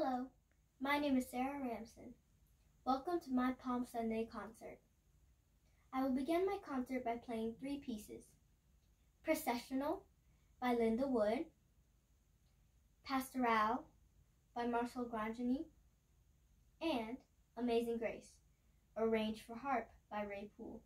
Hello, my name is Sarah Ramson. Welcome to my Palm Sunday concert. I will begin my concert by playing three pieces. Processional by Linda Wood, Pastoral by Marcel Grandjany, and Amazing Grace, arranged for harp by Ray Pool.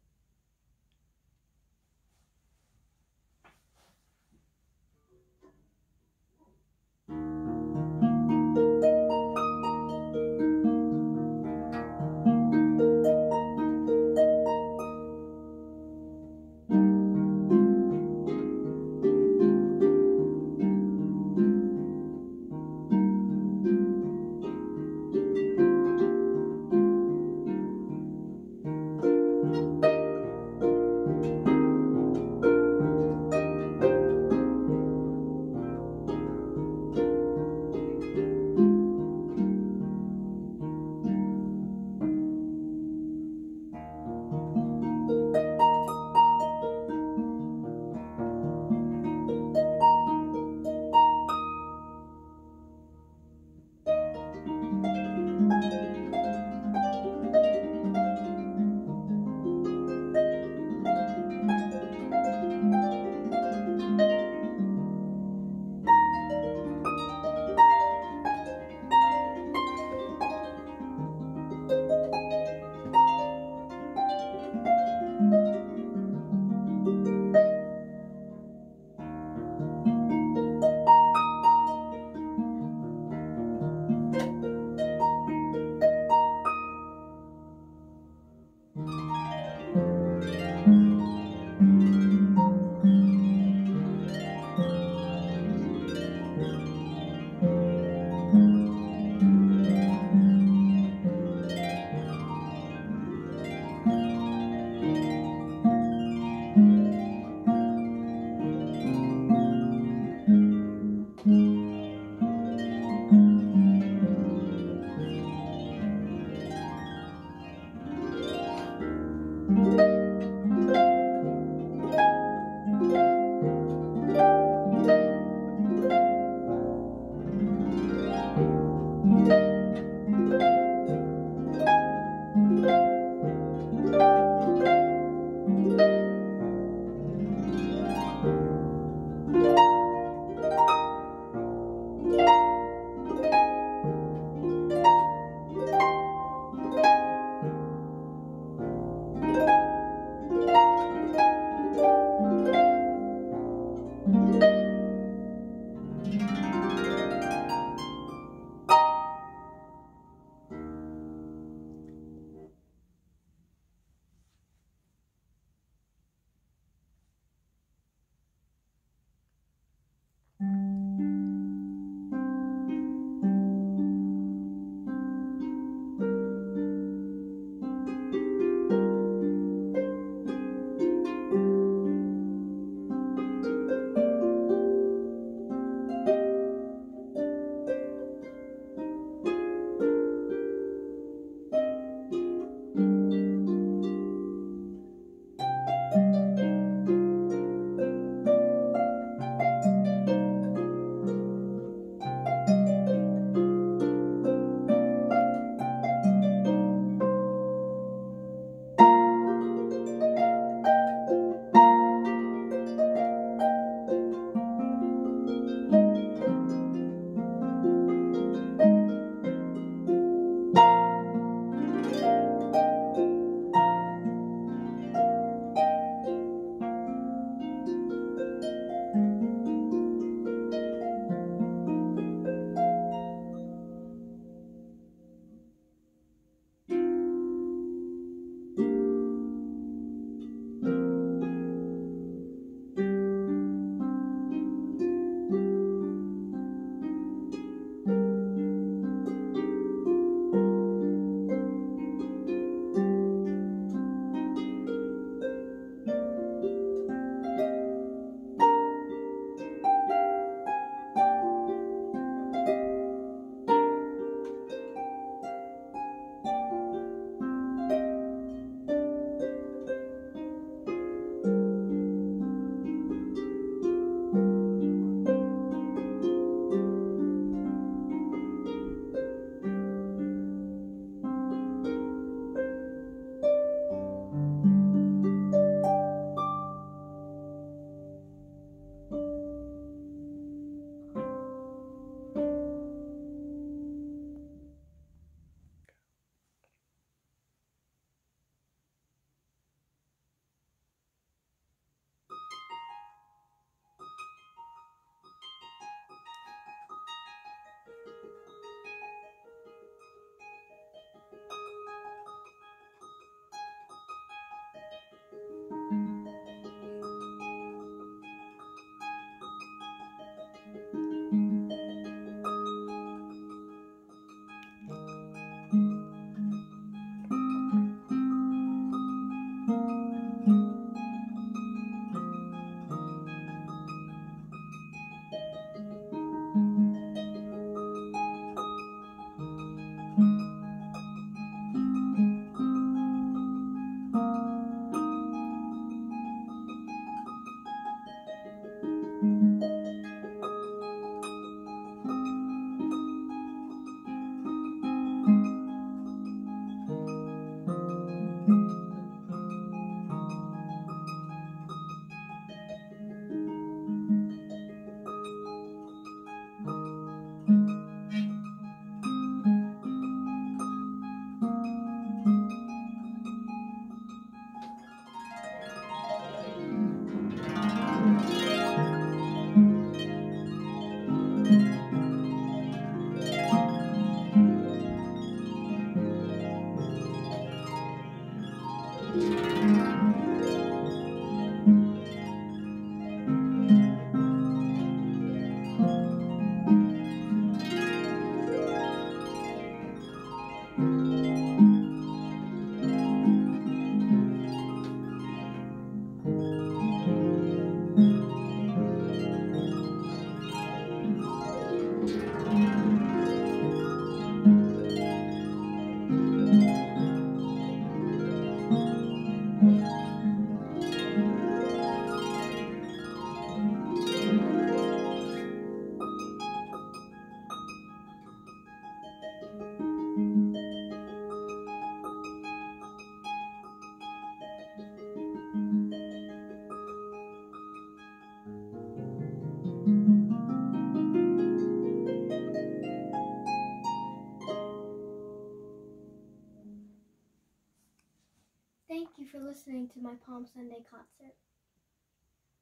For listening to my Palm Sunday concert.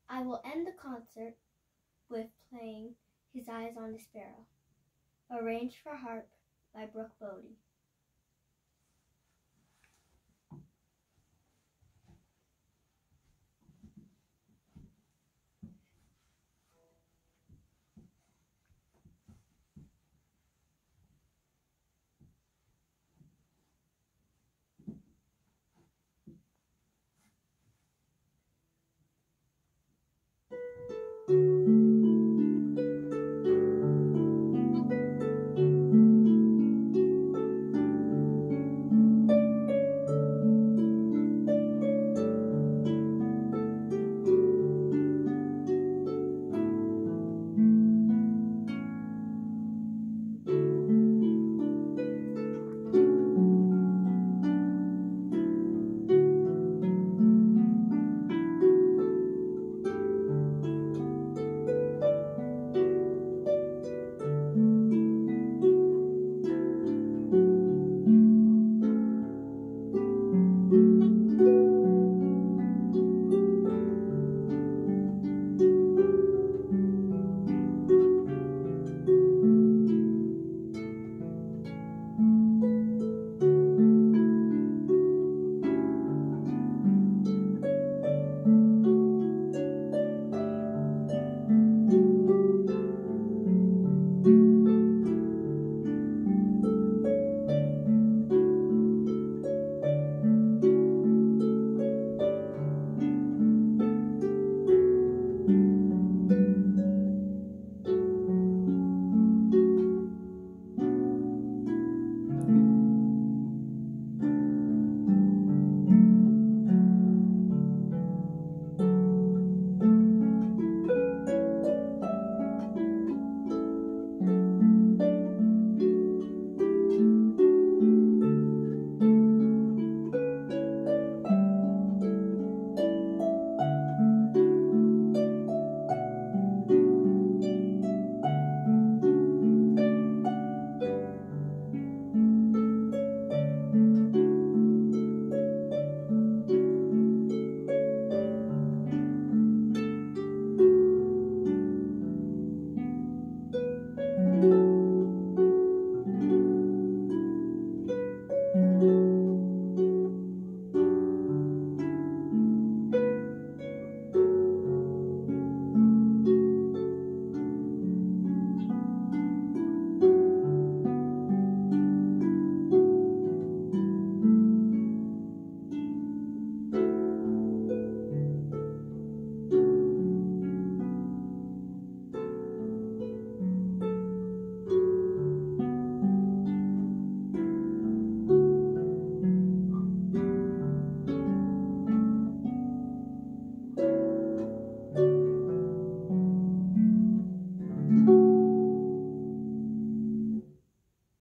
I will end the concert with playing His Eyes on the Sparrow, arranged for harp by Brooke Bodie.